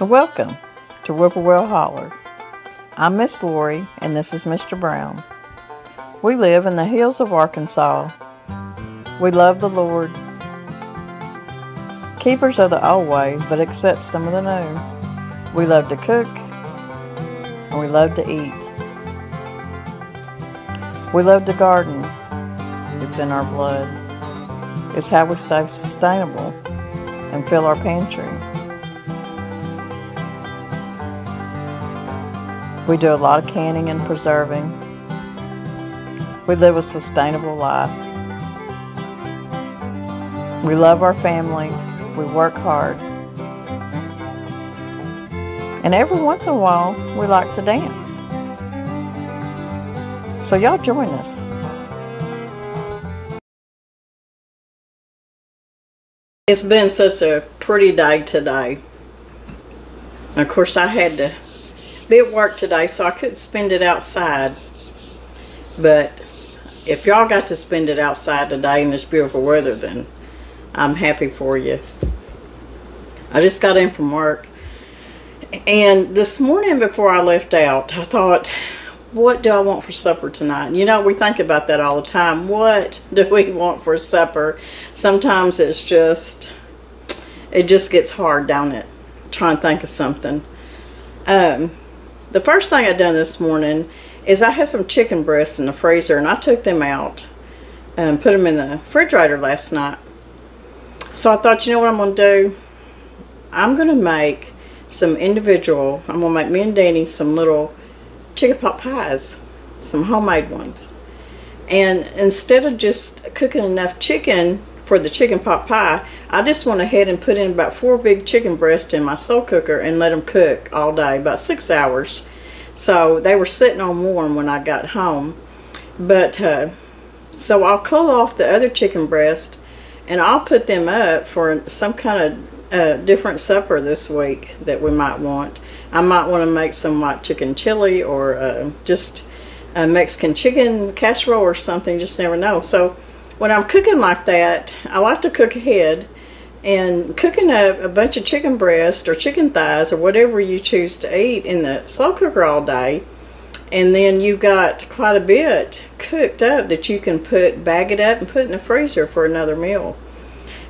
Welcome to Whippoorwill Holler. I'm Miss Lori, and this is Mr. Brown. We live in the hills of Arkansas. We love the Lord. Keepers of the old way, but accept some of the new. We love to cook, and we love to eat. We love to garden. It's in our blood. It's how we stay sustainable and fill our pantry. We do a lot of canning and preserving. We live a sustainable life. We love our family. We work hard. And every once in a while, we like to dance. So, y'all join us. It's been such a pretty day today. Of course, I had to be at work today, so I couldn't spend it outside. But if y'all got to spend it outside today in this beautiful weather, then I'm happy for you. I just got in from work. And this morning before I left out, I thought, what do I want for supper tonight? You know, we think about that all the time. What do we want for supper? Sometimes it's just, it just gets hard, don't it? Trying to think of something. Um, the first thing I done this morning is I had some chicken breasts in the freezer and I took them out and put them in the refrigerator last night. So I thought, you know what I'm going to do? I'm going to make some individual, I'm going to make me and Danny some little chicken pot pies, some homemade ones. And instead of just cooking enough chicken for the chicken pot pie, I just went ahead and put in about four big chicken breasts in my slow cooker and let them cook all day, about six hours. So they were sitting on warm when I got home. But uh, so I'll cool off the other chicken breast and I'll put them up for some kind of uh, different supper this week that we might want. I might want to make some white chicken chili or uh, just a Mexican chicken casserole or something, just never know. So when I'm cooking like that, I like to cook ahead. And cooking a, a bunch of chicken breast or chicken thighs or whatever you choose to eat in the slow cooker all day, and then you've got quite a bit cooked up that you can put, bag it up and put in the freezer for another meal.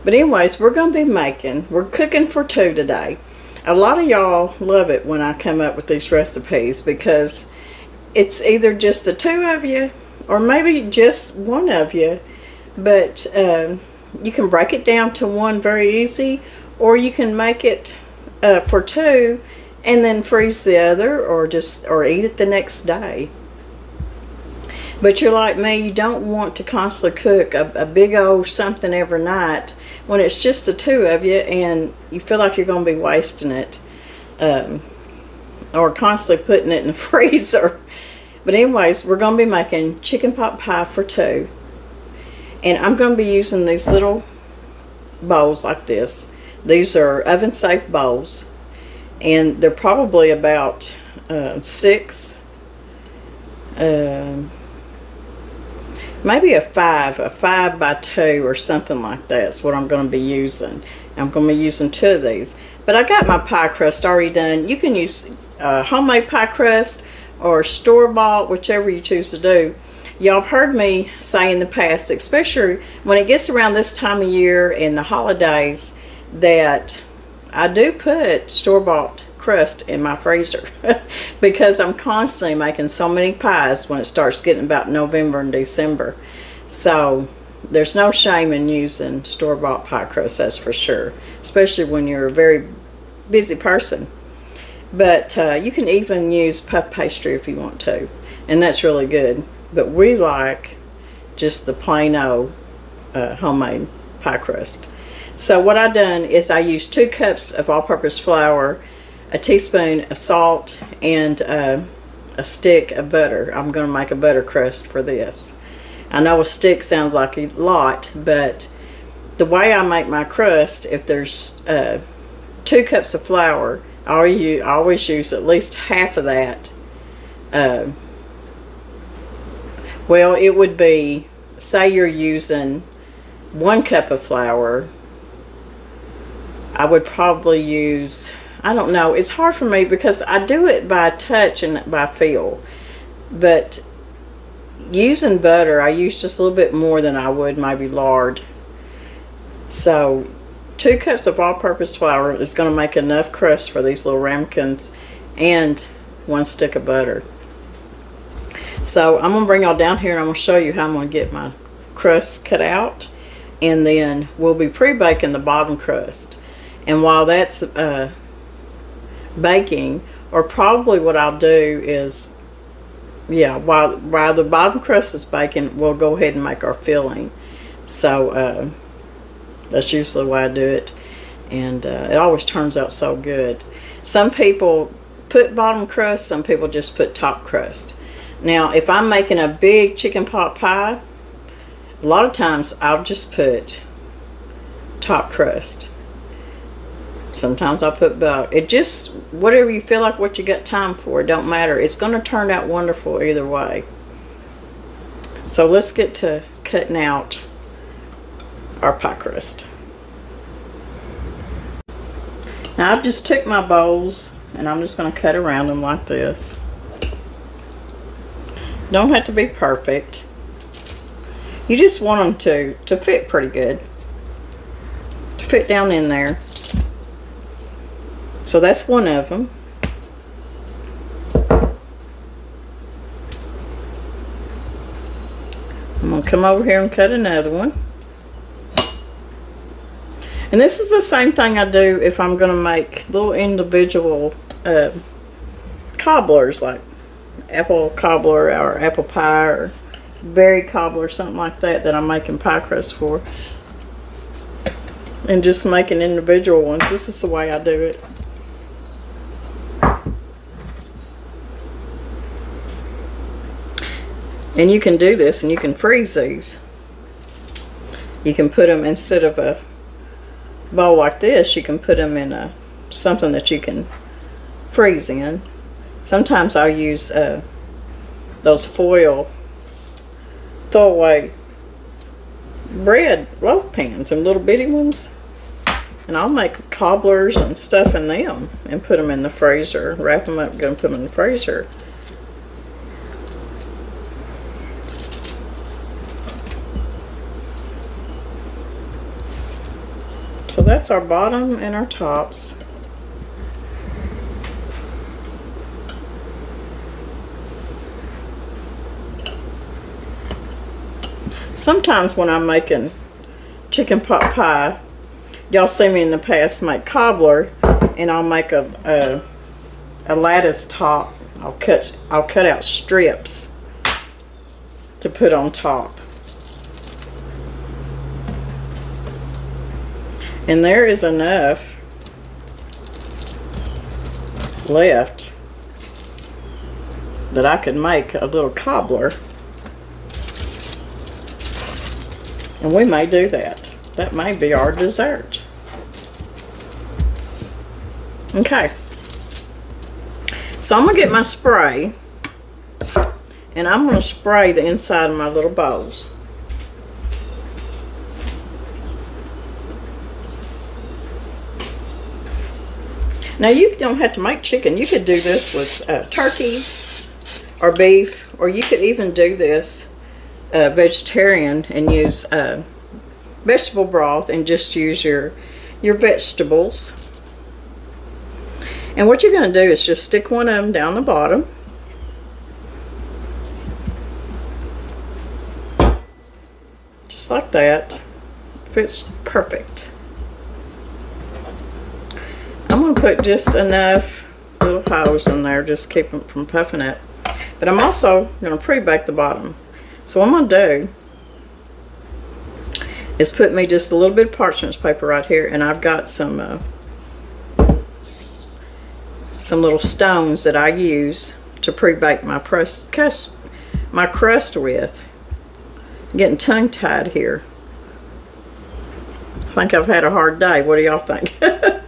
But anyways, we're going to be making, we're cooking for two today. A lot of y'all love it when I come up with these recipes because it's either just the two of you or maybe just one of you but um, you can break it down to one very easy or you can make it uh, for two and then freeze the other or just or eat it the next day. But you're like me you don't want to constantly cook a, a big old something every night when it's just the two of you and you feel like you're going to be wasting it um, or constantly putting it in the freezer. But anyways we're going to be making chicken pot pie for two and I'm going to be using these little bowls like this. These are oven safe bowls. And they're probably about uh, six, uh, maybe a five, a five by two or something like that is what I'm going to be using. I'm going to be using two of these. But I got my pie crust already done. You can use uh, homemade pie crust or store-bought, whichever you choose to do. Y'all have heard me say in the past, especially when it gets around this time of year and the holidays, that I do put store-bought crust in my freezer because I'm constantly making so many pies when it starts getting about November and December. So there's no shame in using store-bought pie crust, that's for sure, especially when you're a very busy person. But uh, you can even use puff pastry if you want to, and that's really good but we like just the plain old uh, homemade pie crust. So what I've done is I used two cups of all-purpose flour, a teaspoon of salt, and uh, a stick of butter. I'm going to make a butter crust for this. I know a stick sounds like a lot, but the way I make my crust, if there's uh, two cups of flour, I always use at least half of that uh, well, it would be, say you're using one cup of flour, I would probably use I don't know. It's hard for me because I do it by touch and by feel. But using butter, I use just a little bit more than I would maybe lard. So two cups of all-purpose flour is going to make enough crust for these little ramekins and one stick of butter. So I'm going to bring y'all down here and I'm going to show you how I'm going to get my crust cut out. And then we'll be pre-baking the bottom crust. And while that's uh, baking, or probably what I'll do is, yeah, while, while the bottom crust is baking, we'll go ahead and make our filling. So uh, that's usually why I do it. And uh, it always turns out so good. Some people put bottom crust, some people just put top crust. Now, if I'm making a big chicken pot pie, a lot of times I'll just put top crust. Sometimes I'll put butter. It just, whatever you feel like what you got time for, don't matter. It's going to turn out wonderful either way. So let's get to cutting out our pie crust. Now I've just took my bowls and I'm just going to cut around them like this. Don't have to be perfect. You just want them to, to fit pretty good. To fit down in there. So that's one of them. I'm going to come over here and cut another one. And this is the same thing I do if I'm going to make little individual uh, cobblers like apple cobbler or apple pie or berry cobbler something like that that I'm making pie crust for. And just making individual ones. This is the way I do it. And you can do this and you can freeze these. You can put them instead of a bowl like this, you can put them in a something that you can freeze in. Sometimes I'll use uh, those foil throwaway bread loaf pans and little bitty ones. And I'll make cobblers and stuff in them and put them in the freezer. Wrap them up, and put them in the freezer. So that's our bottom and our tops. Sometimes when I'm making chicken pot pie, y'all see me in the past make cobbler and I'll make a, a, a lattice top. I'll cut, I'll cut out strips to put on top. And there is enough left that I could make a little cobbler. And we may do that. That may be our dessert. Okay. So I'm going to get my spray. And I'm going to spray the inside of my little bowls. Now you don't have to make chicken. You could do this with uh, turkey or beef, or you could even do this vegetarian and use vegetable broth and just use your your vegetables. And what you're going to do is just stick one of them down the bottom. Just like that. Fits perfect. I'm going to put just enough little holes in there, just keep them from puffing up. But I'm also going to pre-bake the bottom. So what I'm going to do is put me just a little bit of parchment paper right here, and I've got some uh, some little stones that I use to pre-bake my crust, my crust with. I'm getting tongue-tied here. I think I've had a hard day. What do y'all think?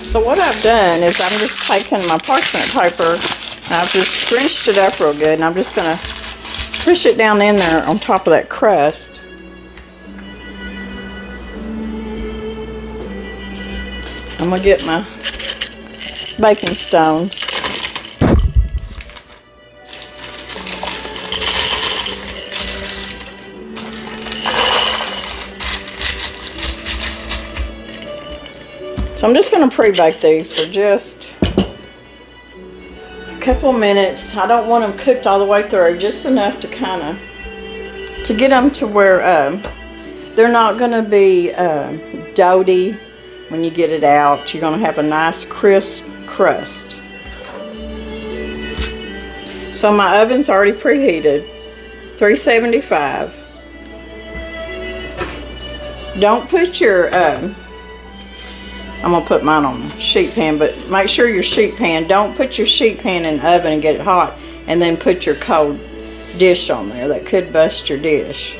So what I've done is I'm just taking my parchment paper I've just scrunched it up real good and I'm just going to push it down in there on top of that crust. I'm gonna get my baking stones. So I'm just going to pre-bake these for just couple minutes. I don't want them cooked all the way through, just enough to kind of, to get them to where um, they're not going to be uh, doughy when you get it out. You're going to have a nice crisp crust. So my oven's already preheated, 375. Don't put your um, I'm gonna put mine on sheet pan, but make sure your sheet pan, don't put your sheet pan in the oven and get it hot and then put your cold dish on there. That could bust your dish.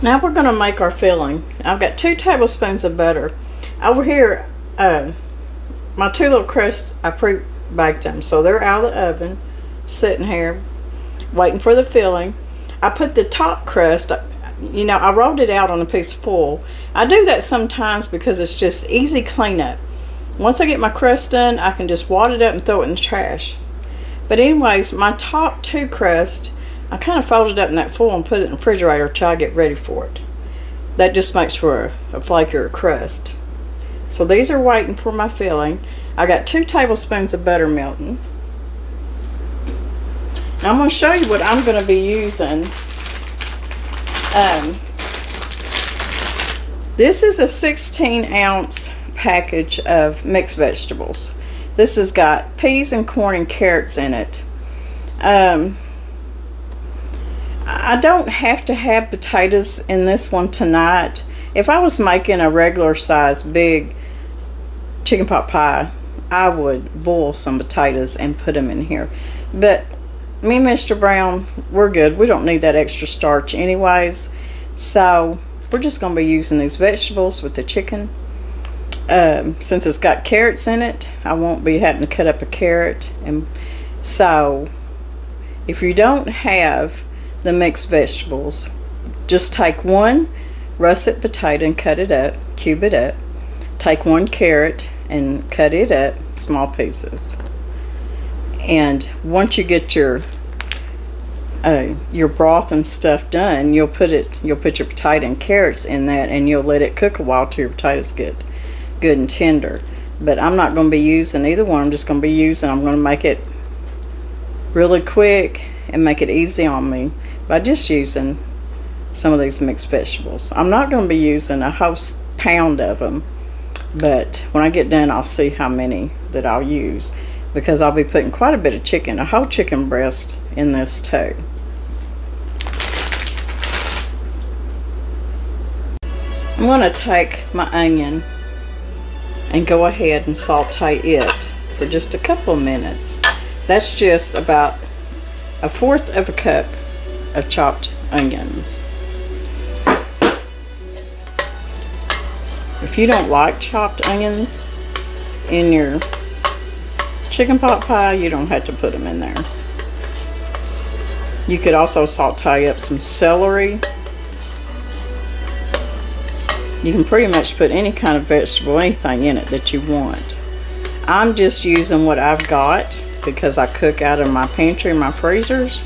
Now we're gonna make our filling. I've got two tablespoons of butter. Over here, uh, my two little crusts, I pre-baked them. So they're out of the oven, sitting here, waiting for the filling. I put the top crust, you know, I rolled it out on a piece of foil. I do that sometimes because it's just easy cleanup. Once I get my crust done, I can just wad it up and throw it in the trash. But anyways, my top two crust, I kind of folded it up in that foil and put it in the refrigerator till I get ready for it. That just makes for a, a flakier crust. So these are waiting for my filling. I got two tablespoons of butter melting. Now I'm going to show you what I'm going to be using. Um, this is a 16 ounce package of mixed vegetables. This has got peas and corn and carrots in it. Um, I don't have to have potatoes in this one tonight. If I was making a regular size big chicken pot pie, I would boil some potatoes and put them in here. But me Mr. Brown, we're good. We don't need that extra starch anyways. So we're just going to be using these vegetables with the chicken. Um, since it's got carrots in it, I won't be having to cut up a carrot. And so if you don't have the mixed vegetables, just take one russet potato and cut it up, cube it up. Take one carrot and cut it up small pieces. And once you get your uh, your broth and stuff done, you'll put it you'll put your potato and carrots in that and you'll let it cook a while till your potatoes get good and tender. But I'm not going to be using either one. I'm just going to be using I'm going to make it really quick and make it easy on me by just using some of these mixed vegetables. I'm not going to be using a whole pound of them but when I get done I'll see how many that I'll use because I'll be putting quite a bit of chicken, a whole chicken breast in this too. I'm going to take my onion and go ahead and saute it for just a couple minutes. That's just about a fourth of a cup of chopped onions. You don't like chopped onions in your chicken pot pie, you don't have to put them in there. You could also saute up some celery. You can pretty much put any kind of vegetable, anything in it that you want. I'm just using what I've got because I cook out of my pantry and my freezers.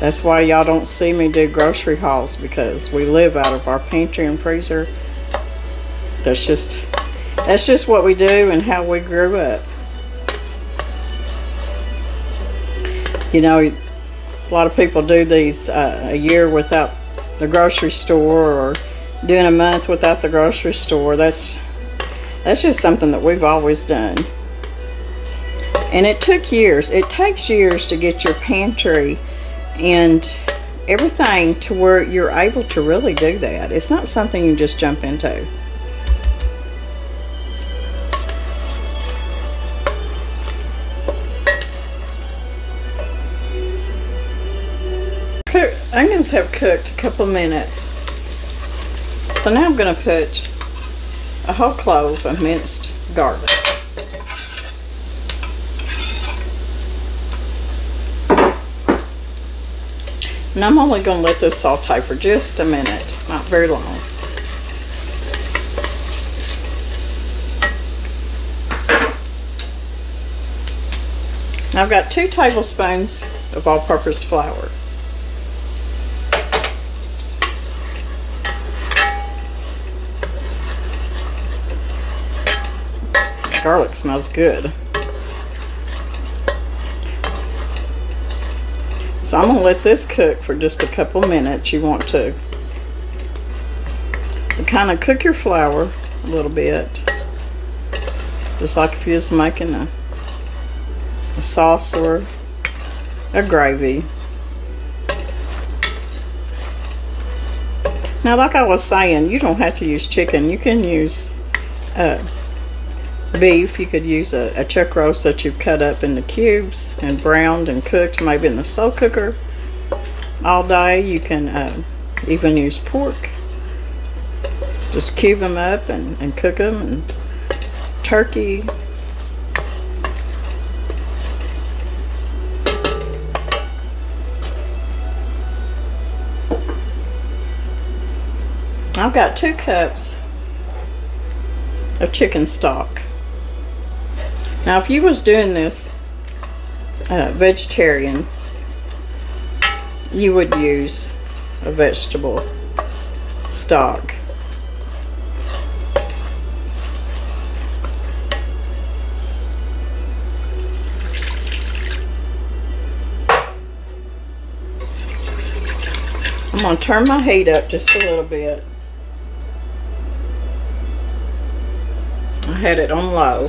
That's why y'all don't see me do grocery hauls because we live out of our pantry and freezer. That's just that's just what we do and how we grew up. You know, a lot of people do these uh, a year without the grocery store or doing a month without the grocery store. That's that's just something that we've always done. And it took years. It takes years to get your pantry and everything to where you're able to really do that. It's not something you just jump into. Onions have cooked a couple minutes. So now I'm going to put a whole clove of minced garlic. And I'm only going to let this saute for just a minute, not very long. Now I've got two tablespoons of all-purpose flour. Garlic smells good. So I'm going to let this cook for just a couple minutes. You want to, kind of cook your flour a little bit. Just like if you was making a a sauce or a gravy. Now, like I was saying, you don't have to use chicken. You can use uh, beef. You could use a, a chuck roast that you've cut up into cubes and browned and cooked, maybe in the slow cooker all day. You can uh, even use pork. Just cube them up and, and cook them. And turkey, I've got two cups of chicken stock. Now if you was doing this uh, vegetarian, you would use a vegetable stock. I'm going to turn my heat up just a little bit. I had it on low.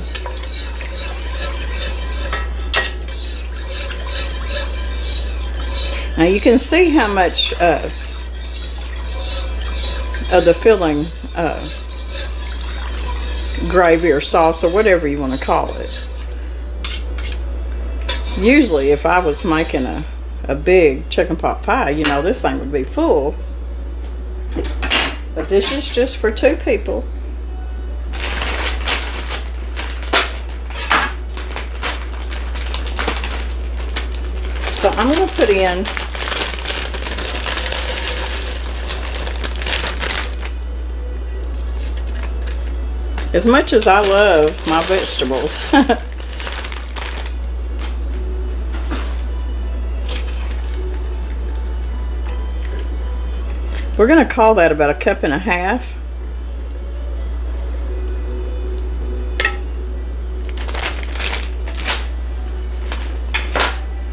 Now you can see how much uh, of the filling uh, gravy or sauce or whatever you want to call it. Usually if I was making a, a big chicken pot pie, you know, this thing would be full. But this is just for two people. So I'm going to put in as much as I love my vegetables. We're going to call that about a cup and a half.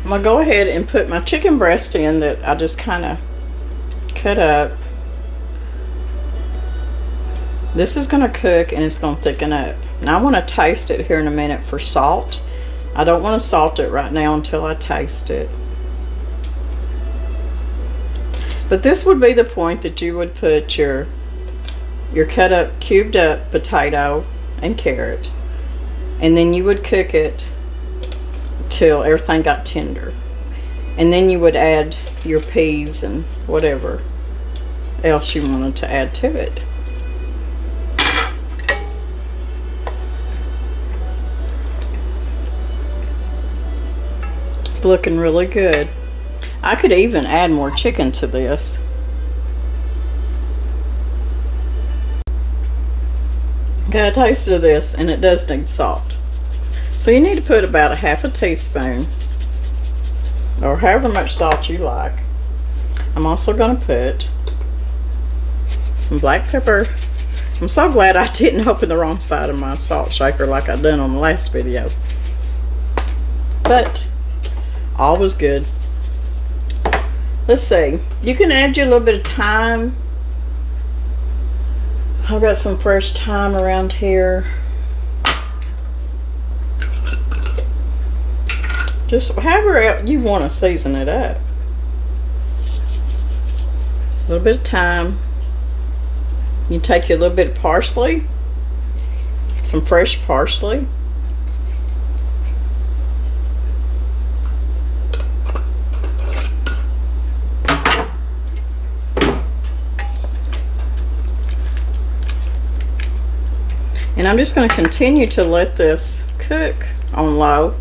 I'm going to go ahead and put my chicken breast in that I just kind of cut up. This is going to cook and it's going to thicken up. Now I want to taste it here in a minute for salt. I don't want to salt it right now until I taste it. But this would be the point that you would put your your cut up, cubed up potato and carrot. And then you would cook it till everything got tender. And then you would add your peas and whatever else you wanted to add to it. It's looking really good. I could even add more chicken to this. Got a taste of this and it does need salt. So you need to put about a half a teaspoon or however much salt you like. I'm also going to put some black pepper. I'm so glad I didn't open the wrong side of my salt shaker like I done on the last video. But all was good. Let's see. You can add your little bit of thyme. I've got some fresh thyme around here. Just however you want to season it up. A little bit of thyme. You take your little bit of parsley, some fresh parsley. And I'm just going to continue to let this cook on low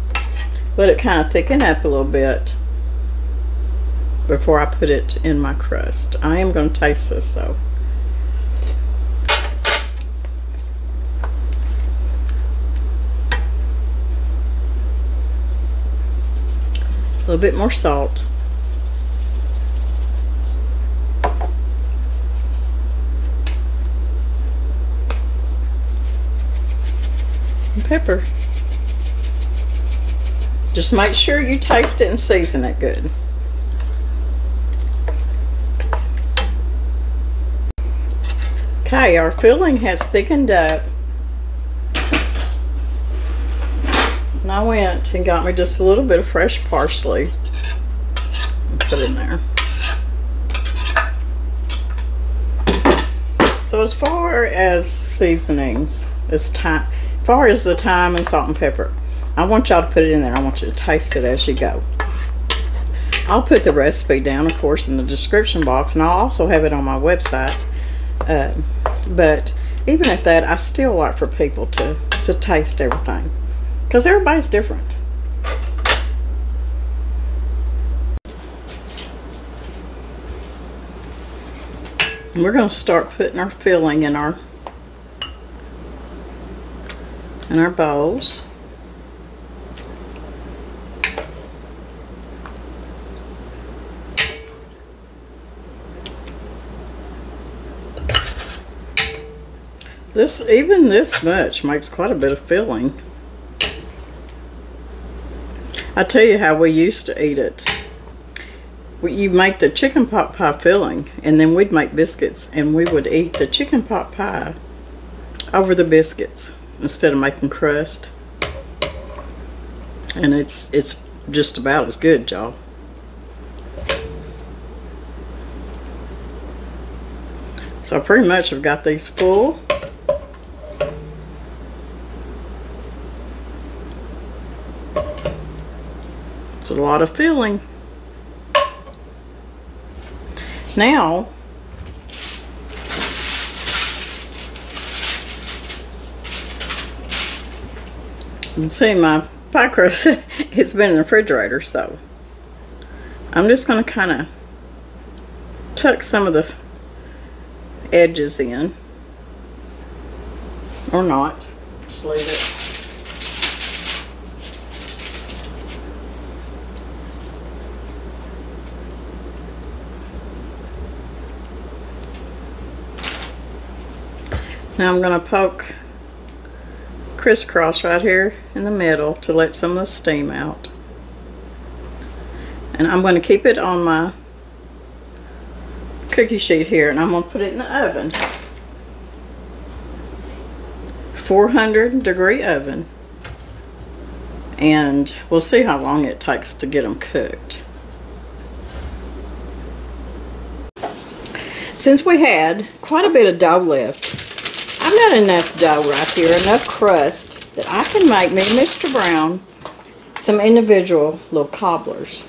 let it kind of thicken up a little bit. before I put it in my crust. I am going to taste this though. A little bit more salt. And pepper. Just make sure you taste it and season it good. Okay, our filling has thickened up. And I went and got me just a little bit of fresh parsley and put in there. So as far as seasonings, as thyme, far as the thyme and salt and pepper, I want y'all to put it in there. I want you to taste it as you go. I'll put the recipe down, of course, in the description box, and I'll also have it on my website. Uh, but even at that, I still like for people to, to taste everything because everybody's different. We're going to start putting our filling in our in our bowls. This, even this much makes quite a bit of filling. I tell you how we used to eat it. You make the chicken pot pie filling, and then we'd make biscuits, and we would eat the chicken pot pie over the biscuits instead of making crust. And it's it's just about as good, y'all. So pretty much I've got these full. It's a lot of filling. Now, see my pie crust has been in the refrigerator, so I'm just going to kind of tuck some of the edges in, or not, just leave it. Now I'm going to poke crisscross right here in the middle to let some of the steam out. And I'm going to keep it on my cookie sheet here and I'm going to put it in the oven. 400 degree oven. And we'll see how long it takes to get them cooked. Since we had quite a bit of dough left, I've got enough dough right here, enough crust that I can make me Mr. Brown some individual little cobblers.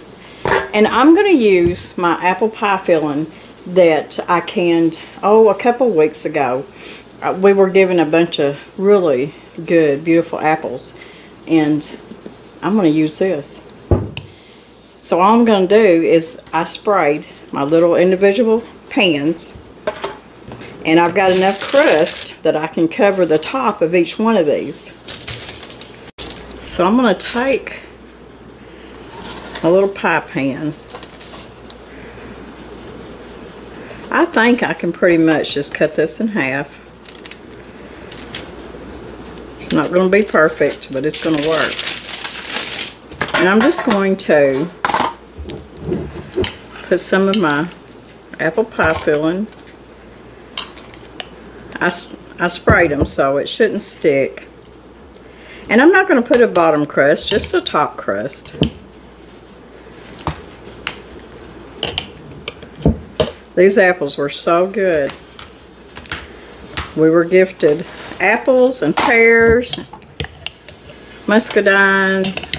And I'm going to use my apple pie filling that I canned, oh, a couple weeks ago. Uh, we were given a bunch of really good, beautiful apples. And I'm going to use this. So all I'm going to do is I sprayed my little individual pans and I've got enough crust that I can cover the top of each one of these. So I'm going to take a little pie pan. I think I can pretty much just cut this in half. It's not going to be perfect, but it's going to work. And I'm just going to put some of my apple pie filling I, I sprayed them so it shouldn't stick. And I'm not going to put a bottom crust, just a top crust. These apples were so good. We were gifted apples and pears, muscadines.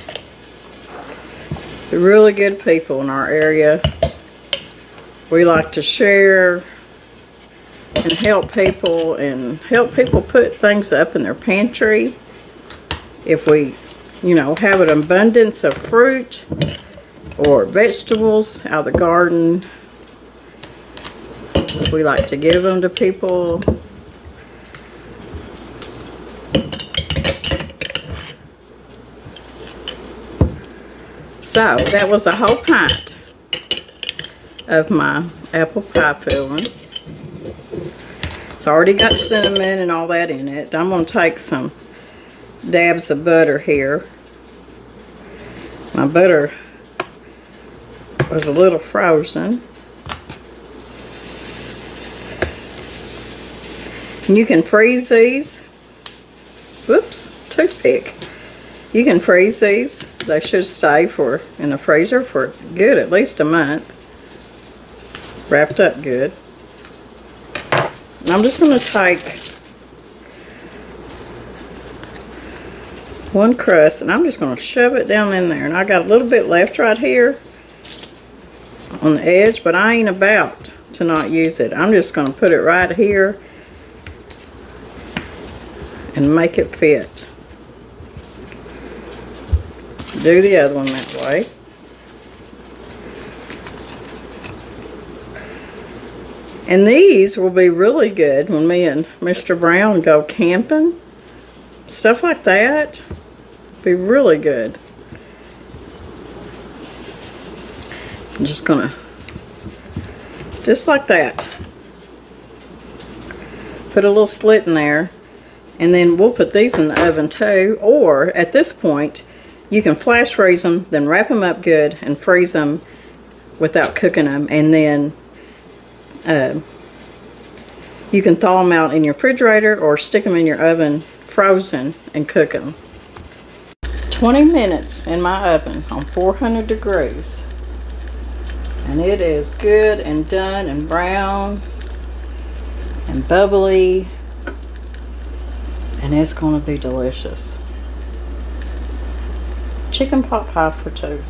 They're really good people in our area. We like to share and help people and help people put things up in their pantry. If we, you know, have an abundance of fruit or vegetables out of the garden. We like to give them to people. So that was a whole pint of my apple pie filling. It's already got cinnamon and all that in it. I'm going to take some dabs of butter here. My butter was a little frozen. And you can freeze these. Whoops, toothpick. You can freeze these. They should stay for in the freezer for good, at least a month. Wrapped up good. And I'm just going to take one crust and I'm just going to shove it down in there. And I got a little bit left right here on the edge, but I ain't about to not use it. I'm just going to put it right here and make it fit. Do the other one that way. And these will be really good when me and Mr. Brown go camping. Stuff like that. Be really good. I'm just gonna, just like that. Put a little slit in there. And then we'll put these in the oven too. Or at this point, you can flash freeze them, then wrap them up good and freeze them without cooking them. And then uh, you can thaw them out in your refrigerator or stick them in your oven frozen and cook them. 20 minutes in my oven on 400 degrees. And it is good and done and brown and bubbly. And it's going to be delicious. Chicken pot pie for two.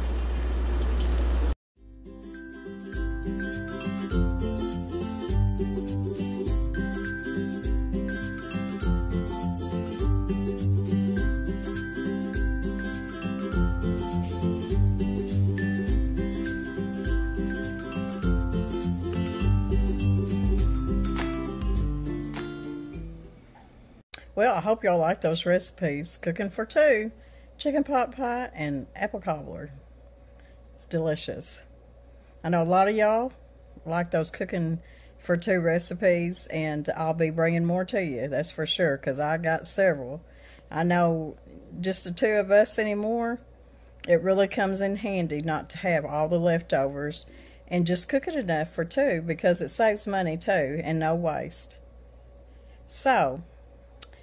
Well, I hope y'all like those recipes. Cooking for two, chicken pot pie and apple cobbler. It's delicious. I know a lot of y'all like those cooking for two recipes and I'll be bringing more to you, that's for sure, because I got several. I know just the two of us anymore, it really comes in handy not to have all the leftovers and just cook it enough for two because it saves money too and no waste. So,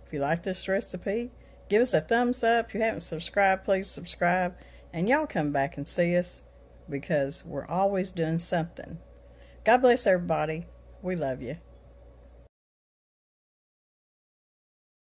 if you like this recipe, give us a thumbs up. If you haven't subscribed, please subscribe. And y'all come back and see us because we're always doing something. God bless everybody. We love you.